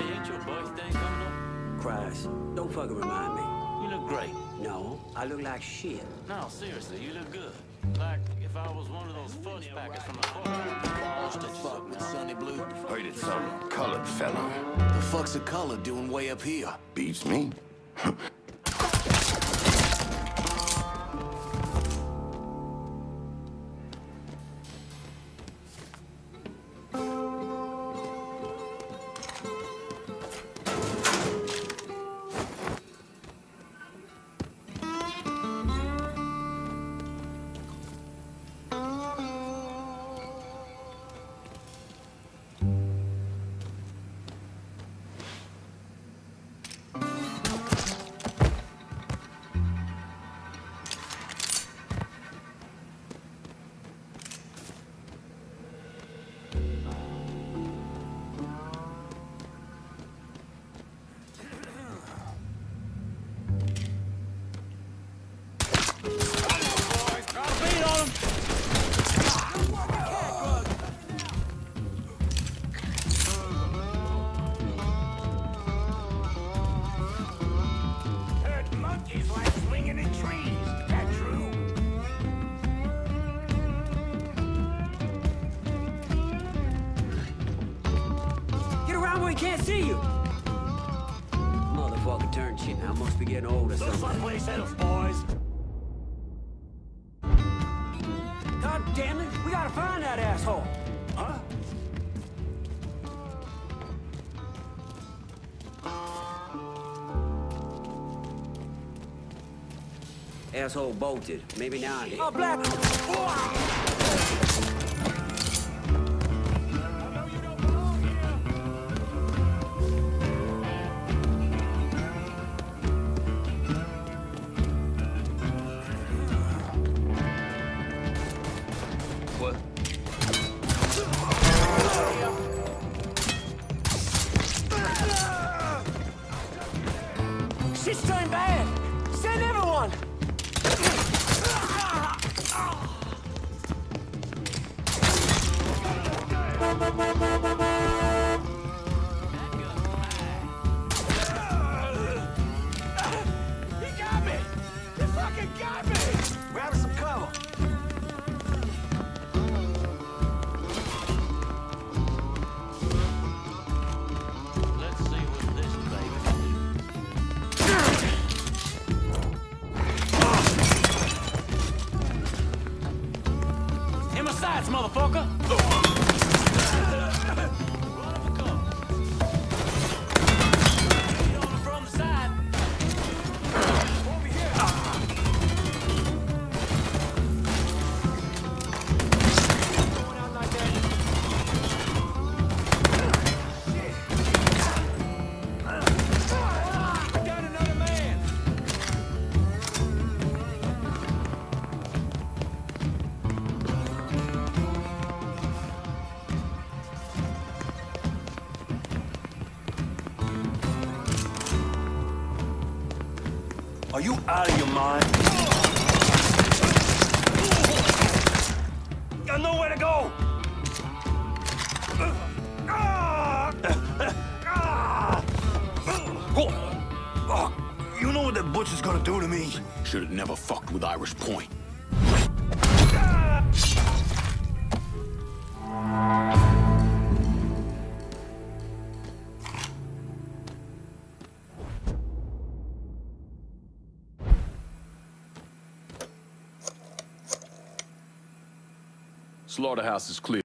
Hey, ain't your birthday coming up? Christ, don't fucking remind me. You look great. No, I look like shit. No, seriously, you look good. Like if I was one of those fudge packets from the What's the fuck with Sonny Blue? Heard it's some colored fella. The fuck's a color doing way up here? Beats me. Get around where he can't see you. Motherfucker turned shit now. Must be getting old or something. like place else, boys. God damn it, we gotta find that asshole. Huh? Asshole bolted. Maybe now. Oh, black. Motherfucker. Are you out of your mind? Got nowhere to go. You know what that butcher's gonna do to me? Should have never fucked with Irish Point. Slaughterhouse is clear.